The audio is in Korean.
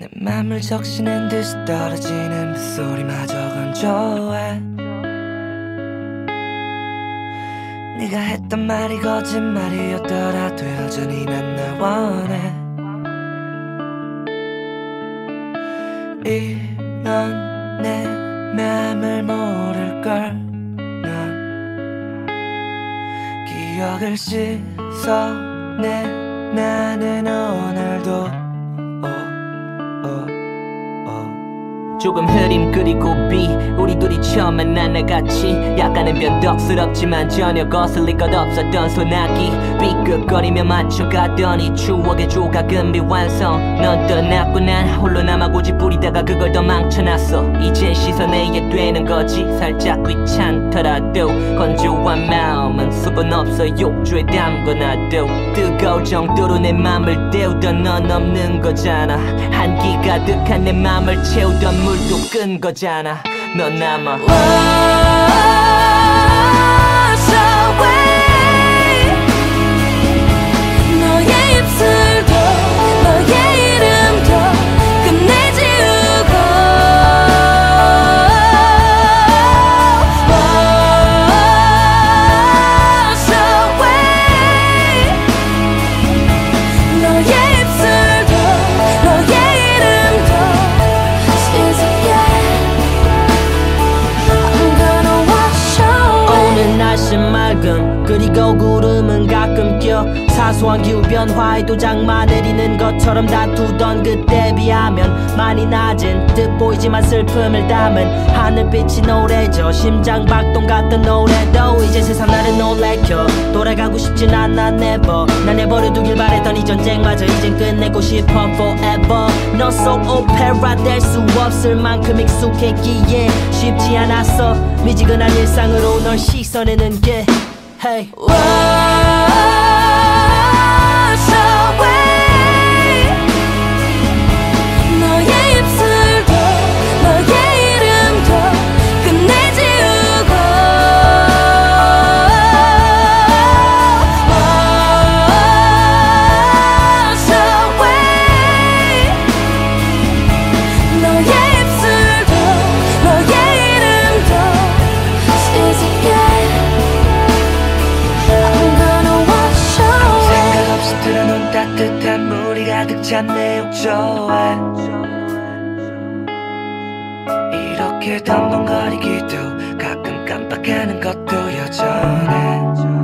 내 맘을 적시는 듯이 떨어지는 빗소리마저 건조해. 네가 했던 말이 거짓말이었더라도 여전히 난 널 원해. 이런 내 맘을 모를걸 넌 기억을 씻어내 나는 오늘도 조금 흐림 그리고 비. 우리 둘이 처음 만난 날같이. 약간은 변덕스럽지만 전혀 거슬릴 것 없었던 소나기. 삐끗거리며 맞춰가더니 추억의 조각은 비완성. 넌 떠났고 난 홀로 남아 고집 부리다가 그걸 더 망쳐놨어. 이제 시선에 이해되는 거지. 살짝 귀찮더라도 건조한 마음은 수분 없어 욕조에 담궈놔도 뜨거울 정도로 내 맘을 때우던 넌 없는 거잖아. 한기 가득한 내 맘을 채우던 물도 끈 거잖아. 넌 남아 사소한 기후변화에도 장마 내리는 것처럼 다투던 그때 비하면 많이 낮은 듯 보이지만 슬픔을 담은 하늘빛이 노래져 심장 박동 같던 노래도 이제 세상 나를 놀래켜. 돌아가고 싶진 않아 never. 난 내버려두길 바랬던 이 전쟁마저 이젠 끝내고 싶어 forever. 넌 속 오페라 될 수 없을 만큼 익숙했기에 쉽지 않았어. 미지근한 일상으로 널 씻어내는 게 Hey 찬내 욕조에 이렇게 덤벙거리기도 가끔 깜빡하는 것도 여전해